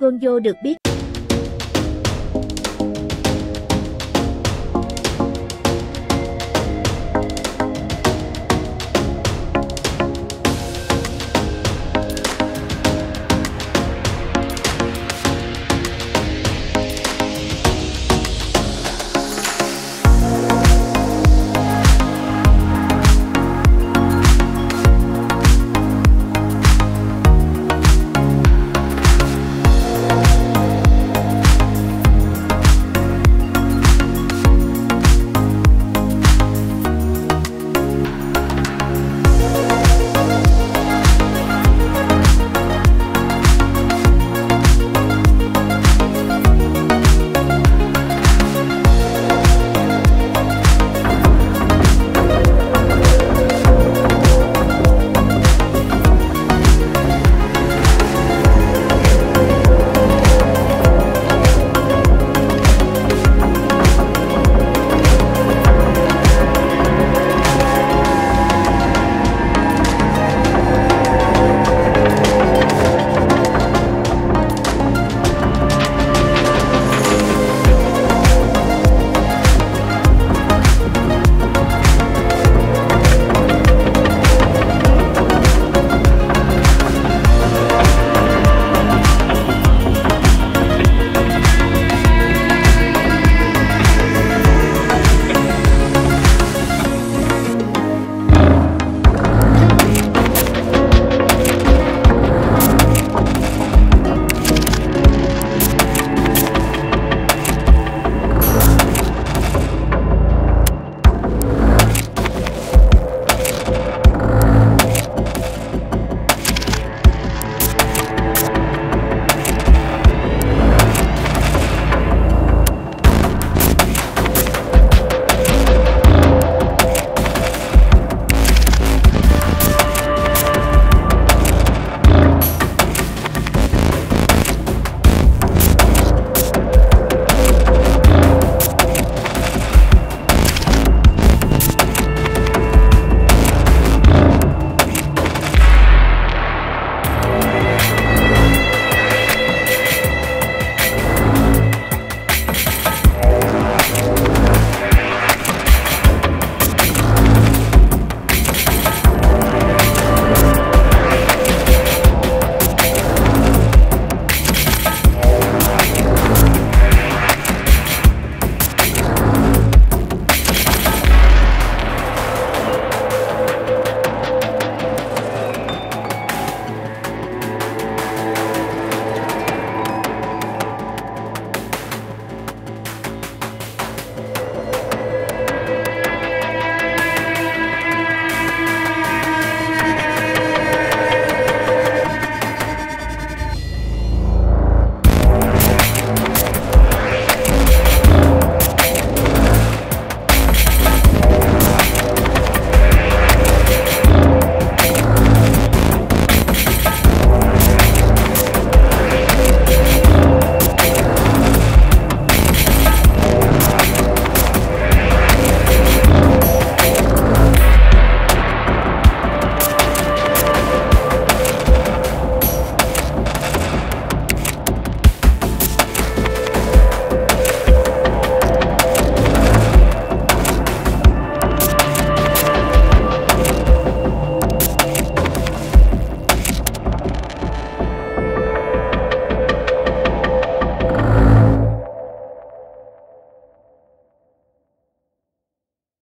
Gonzo được biết